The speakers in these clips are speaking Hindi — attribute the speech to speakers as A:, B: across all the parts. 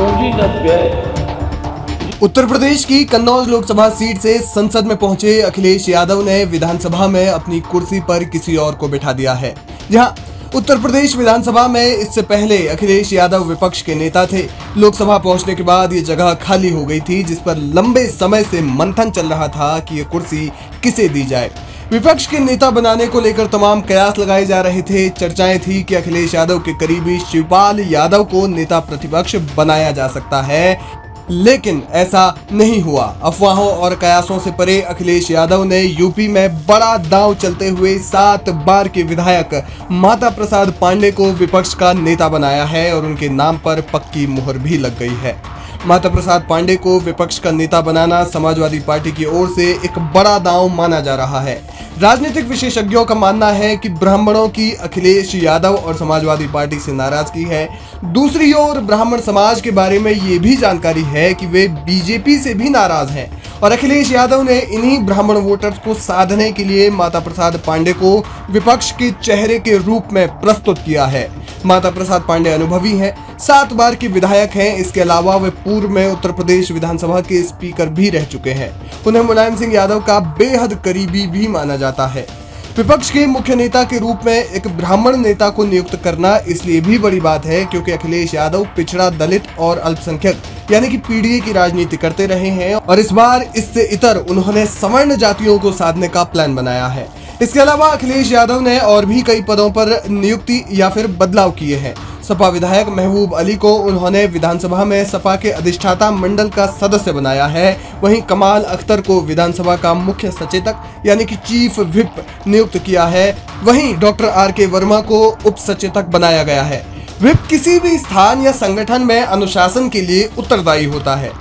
A: पूंजीगत व्यय।
B: उत्तर प्रदेश की कन्नौज लोकसभा सीट से संसद में पहुँचे अखिलेश यादव ने विधानसभा में अपनी कुर्सी पर किसी और को बिठा दिया है। जहाँ उत्तर प्रदेश विधानसभा में इससे पहले अखिलेश यादव विपक्ष के नेता थे। लोकसभा पहुँचने के बाद ये जगह खाली हो गई थी, जिस पर लंबे समय से मंथन चल रहा था कि ये कुर्सी किसे दी जाए। विपक्ष के नेता बनाने को लेकर तमाम कयास लगाए जा रहे थे। चर्चाएँ थी कि अखिलेश यादव के करीबी शिवपाल यादव को नेता प्रतिपक्ष बनाया जा सकता है, लेकिन ऐसा नहीं हुआ। अफवाहों और कयासों से परे अखिलेश यादव ने यूपी में बड़ा दांव चलते हुए सात बार के विधायक माता प्रसाद पांडे को विपक्ष का नेता बनाया है और उनके नाम पर पक्की मुहर भी लग गई है। माता प्रसाद पांडे को विपक्ष का नेता बनाना समाजवादी पार्टी की ओर से एक बड़ा दांव माना जा रहा है। राजनीतिक विशेषज्ञों का मानना है कि ब्राह्मणों की अखिलेश यादव और समाजवादी पार्टी से नाराज़गी है। दूसरी ओर ब्राह्मण समाज के बारे में ये भी जानकारी है कि वे बीजेपी से भी नाराज़ हैं। और अखिलेश यादव ने इन्हीं ब्राह्मण वोटर्स को साधने के लिए माता प्रसाद पांडे को विपक्ष के चेहरे के रूप में प्रस्तुत किया है। माता प्रसाद पांडे अनुभवी हैं, सात बार के विधायक हैं, इसके अलावा वे पूर्व में उत्तर प्रदेश विधानसभा के स्पीकर भी रह चुके हैं। उन्हें मुलायम सिंह यादव का बेहद करीबी भी माना जाता है। विपक्ष के मुख्य नेता के रूप में एक ब्राह्मण नेता को नियुक्त करना इसलिए भी बड़ी बात है, क्योंकि अखिलेश यादव पिछड़ा दलित और अल्पसंख्यक, यानी कि पीडीए की राजनीति करते रहे हैं और इस बार इससे इतर उन्होंने सवर्ण जातियों को साधने का प्लान बनाया है। इसके अलावा अखिलेश यादव ने और भी कई पदों पर नियुक्ति या फिर बदलाव किए हैं। सपा विधायक महबूब अली को उन्होंने विधानसभा में सपा के अधिष्ठाता मंडल का सदस्य बनाया है। वहीं कमाल अख्तर को विधानसभा का मुख्य सचेतक, यानी कि चीफ विप, नियुक्त किया है। वहीं डॉक्टर आर के वर्मा को उप सचेतक बनाया गया है। विप किसी भी स्थान या संगठन में अनुशासन के लिए उत्तरदायी होता है।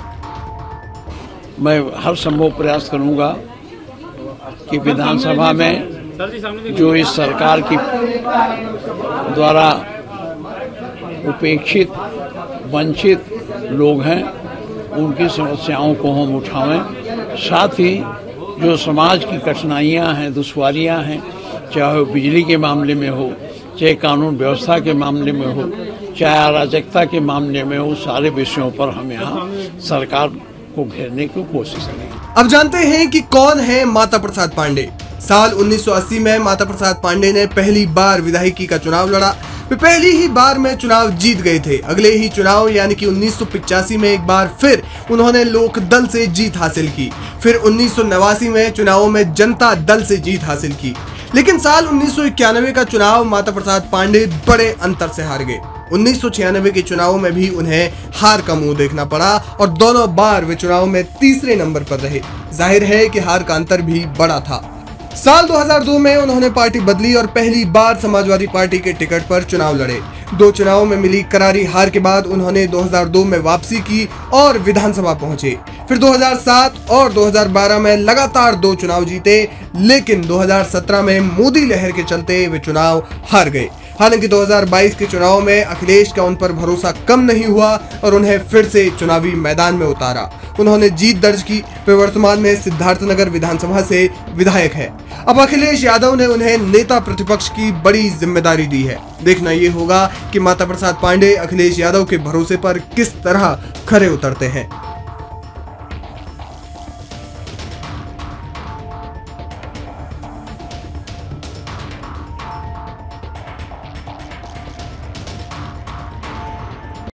A: मैं हर संभव प्रयास करूँगा कि विधानसभा में जो इस सरकार की द्वारा उपेक्षित, वंचित लोग हैं, उनकी समस्याओं को हम उठावें। साथ ही जो समाज की कठिनाइयाँ हैं, दुश्वारियाँ हैं, चाहे वो बिजली के मामले में हो, चाहे कानून व्यवस्था के मामले में हो, चाहे अराजकता के मामले में हो, सारे विषयों पर हम यहाँ सरकार को घेरने की कोशिश करेंगे
B: अब जानते हैं कि कौन है माता प्रसाद पांडे। साल 1980 में माता प्रसाद पांडे ने पहली बार विधायकी का चुनाव लड़ा। वे पहली ही बार में चुनाव जीत गए थे। अगले ही चुनाव, यानी कि उन्नीस में एक बार फिर उन्होंने लोक दल से जीत हासिल की। फिर उन्नीस सौ नवासी में चुनावों में जनता दल से जीत हासिल की। लेकिन साल उन्नीस सौ इक्यानवे का चुनाव माता प्रसाद पांडे बड़े अंतर से हार गए। उन्नीस सौ छियानबे के चुनाव में भी उन्हें हार का मुँह देखना पड़ा और दोनों बार वे चुनाव में तीसरे नंबर पर रहे। ज़ाहिर है कि हार का अंतर भी बड़ा था। साल 2002 में उन्होंने पार्टी बदली और पहली बार समाजवादी पार्टी के टिकट पर चुनाव लड़े। दो चुनावों में मिली करारी हार के बाद उन्होंने 2002 में वापसी की और विधानसभा पहुँचे। फिर 2007 और 2012 में लगातार दो चुनाव जीते, लेकिन 2017 में मोदी लहर के चलते वे चुनाव हार गए। हालाँकि 2022 के चुनाव में अखिलेश का उन पर भरोसा कम नहीं हुआ और उन्हें फिर से चुनावी मैदान में उतारा। उन्होंने जीत दर्ज की वे वर्तमान में सिद्धार्थनगर विधानसभा से विधायक है। अब अखिलेश यादव ने उन्हें नेता प्रतिपक्ष की बड़ी ज़िम्मेदारी दी है। देखना ये होगा कि माता प्रसाद पांडे अखिलेश यादव के भरोसे पर किस तरह खरे उतरते हैं।